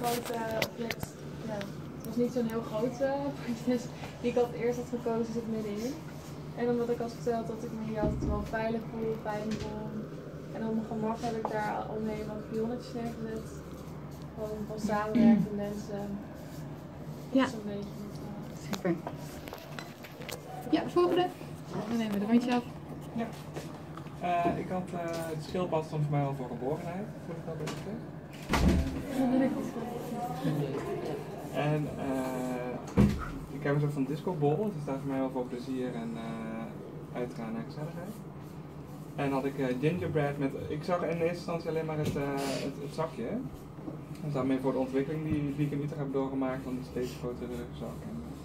grote object. Ja, het was niet zo'n heel grote dus die ik had eerst had gekozen zit middenin. En omdat ik had verteld dat ik me hier altijd wel veilig voel, fijn voel. En op mijn gemak heb ik daar omheen wat pionnetjes neergezet. Gewoon van samenwerkende mensen. Ja. Beetje. Super. Ja, volgende. Dan nemen we de randje af. Eh, ik had uh, het schildpad stond voor mij wel voor geborgenheid, voor ik dat even. En eh, ik heb een soort van discobol, dus dat staat voor mij wel voor plezier en uitgaan en gezelligheid. En had ik gingerbread met, ik zag in eerste instantie alleen maar het, het, het, zakje. Staat meer voor de ontwikkeling die, die ik in Utrecht heb doorgemaakt van die steeds grotere zak. En, dus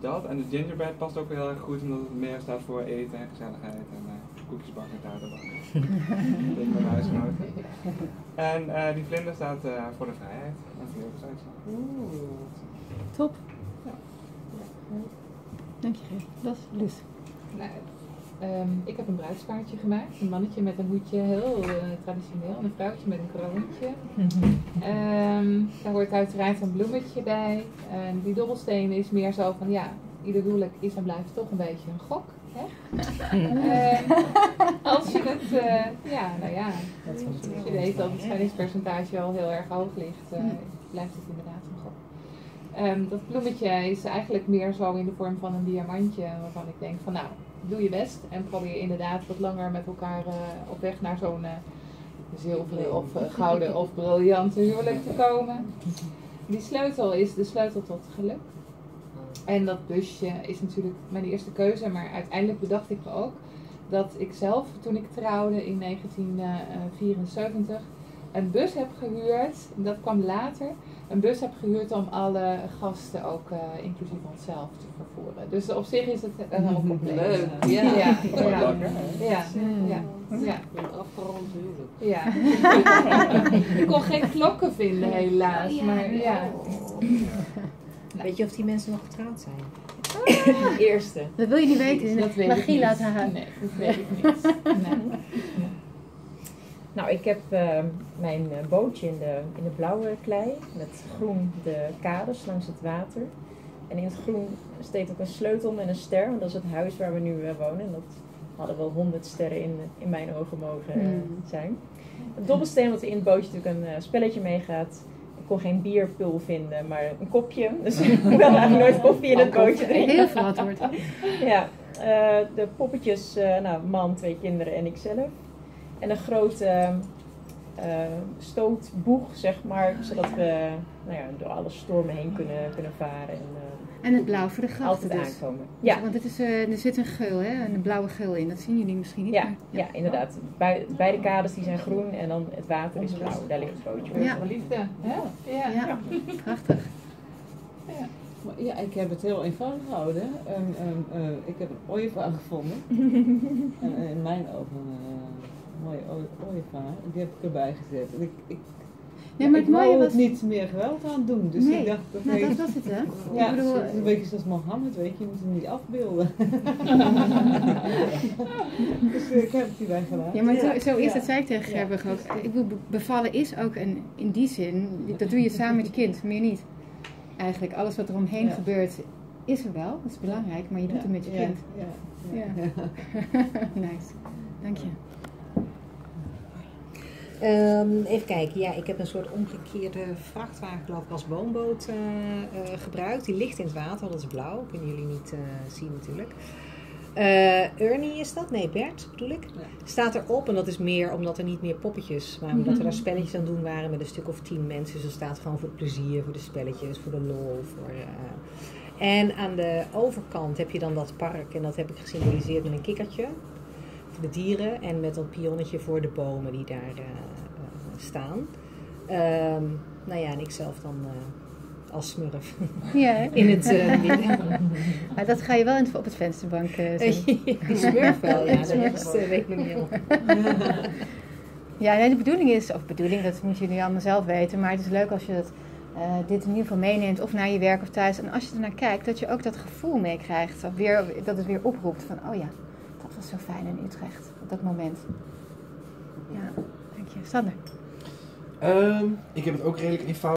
dat. En de gingerbread past ook heel erg goed omdat het meer staat voor eten en gezelligheid. En, koekjes bakken, taarten bakken. ik ben huisgenoten. En uh, die vlinder staat uh, voor de vrijheid en voor levensuitslag. Top. Ja. Dank je. Dat is Luus. Nou, um, ik heb een bruidskaartje gemaakt. Een mannetje met een hoedje, heel uh, traditioneel. En een vrouwtje met een kroontje. um, daar hoort uiteraard een bloemetje bij. En die dobbelsteen is meer zo van, ja, ieder huwelijk is en blijft toch een beetje een gok. uh, als je het, uh, ja, nou ja, als je weet dat het scheidingspercentage al heel erg hoog ligt, uh, blijft het inderdaad een gok. Um, dat bloemetje is eigenlijk meer zo in de vorm van een diamantje, waarvan ik denk van nou, doe je best en probeer inderdaad wat langer met elkaar op weg naar zo'n zilveren of gouden of briljante huwelijk te komen. Die sleutel is de sleutel tot geluk. En dat busje is natuurlijk mijn eerste keuze, maar uiteindelijk bedacht ik me ook dat ik zelf, toen ik trouwde in 1974, een bus heb gehuurd. Dat kwam later. Een bus heb gehuurd om alle gasten ook uh, inclusief onszelf te vervoeren. Dus op zich is het helemaal compleet. Leuk. Ja. Ja. Ja. Ja. Ja. ja. ja. Een afgerond huwelijk. Ja. ik kon geen klokken vinden helaas. Maar ja. Weet je of die mensen nog getrouwd zijn? De eerste. Dat wil je niet weten. Dat weet Magie ik laat niet. haar. Nee, dat weet ik niet. Nee. Nou, ik heb uh, mijn uh, bootje in de, in de blauwe klei met groen de kades langs het water. En in het groen steekt ook een sleutel met een ster, want dat is het huis waar we nu uh, wonen. En dat hadden wel honderd sterren in, in mijn ogen mogen Hmm. zijn. Het dobbelsteen wat in het bootje natuurlijk een spelletje meegaat. Ik kon geen bierpul vinden, maar een kopje. Dus ik wil eigenlijk nooit koffie in het bootje drinken. Heel verantwoord. Ja, uh, de poppetjes, nou, man, twee kinderen en ikzelf. En een grote uh, stootboeg, zeg maar, zodat we nou ja, door alle stormen heen kunnen, kunnen varen. En, en het blauw voor de grachten altijd dus. aankomen. Ja. Want het is, er zit een geul, hè? een blauwe geul in. Dat zien jullie misschien niet. Ja, maar, ja. inderdaad. Bij, beide kades die zijn groen en dan het water is blauw. Daar ligt het bootje. Ja. Liefde. Ja. Ja. Ja, prachtig. Ja. Maar ja, ik heb het heel eenvoudig gehouden. En, en, uh, ik heb een ooievaar gevonden. en in mijn ogen mooie ooievaar. Die heb ik erbij gezet. En ik, ik, ja, maar het mooie wou was... niet meer geweld aan doen. Dus nee. ik dacht, oké. Nou, dat was het, hè? Ja, bedoel, het is een beetje zoals Mohammed, weet je, je moet hem niet afbeelden. dus uh, ik heb het hierbij gedaan. Ja, maar zo, zo is het, zei ik tegen Ja. Gerberg ook. Ik bedoel, be- bevallen is ook een, in die zin, dat doe je samen met je kind, meer niet. Eigenlijk, alles wat er omheen gebeurt, is er wel, dat is belangrijk, maar je doet het met je kind. Ja. nice, dank je. Ehm, even kijken, ja, ik heb een soort omgekeerde vrachtwagen, geloof ik, als boomboot eh, eh, gebruikt. Die ligt in het water, dat is blauw, kunnen jullie niet eh, zien natuurlijk. Ernie is dat? Nee, Bert bedoel ik. Staat erop en dat is meer omdat er niet meer poppetjes, maar omdat we daar spelletjes aan doen waren met een stuk of tien mensen. Dus dat staat gewoon voor het plezier, voor de spelletjes, voor de lol. Voor. En aan de overkant heb je dan dat park en dat heb ik gesymboliseerd met een kikkertje de dieren en met een pionnetje voor de bomen die daar uh, uh, staan. Ehm, nou ja, en ik zelf dan uh, als smurf Ja, in het midden. Maar dat ga je wel op het vensterbank zien. Die smurf wel, ja, de rest weet ik nog niet helemaal. Ja, nee, de bedoeling is, of bedoeling, dat moet je nu allemaal zelf weten, maar het is leuk als je dat, uh, dit in ieder geval meeneemt, of naar je werk of thuis. En als je ernaar kijkt, dat je ook dat gevoel meekrijgt, of weer, dat het weer oproept van, oh ja, dat was zo fijn in Utrecht, op dat moment. Ja, dank je. Sander? Ehm, ik heb het ook redelijk eenvoudig.